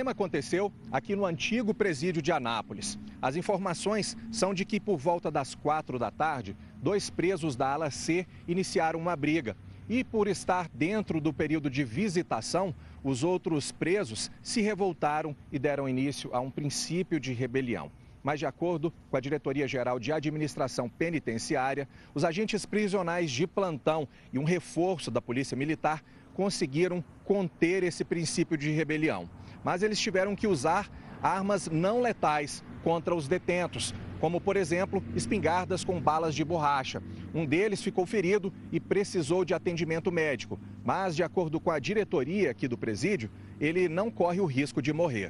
problema aconteceu aqui no antigo presídio de Anápolis. As informações são de que por volta das quatro da tarde, dois presos da ala C iniciaram uma briga. E por estar dentro do período de visitação, os outros presos se revoltaram e deram início a um princípio de rebelião. Mas, de acordo com a Diretoria Geral de Administração Penitenciária, os agentes prisionais de plantão e um reforço da Polícia Militar conseguiram conter esse princípio de rebelião. Mas eles tiveram que usar armas não letais contra os detentos, como, por exemplo, espingardas com balas de borracha. Um deles ficou ferido e precisou de atendimento médico, mas, de acordo com a diretoria aqui do presídio, ele não corre o risco de morrer.